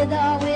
with our